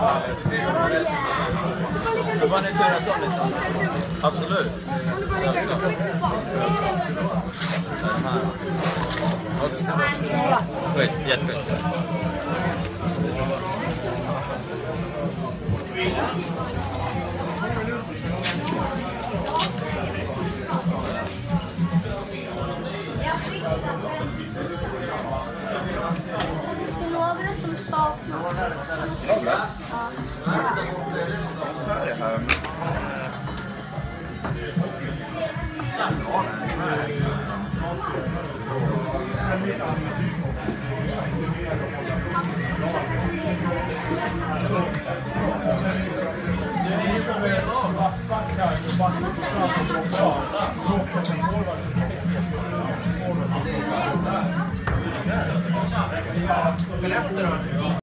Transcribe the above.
Det var inte rätt dåligt. Absolut. Skit, jätteskit. Jag fixar den. Men efter då?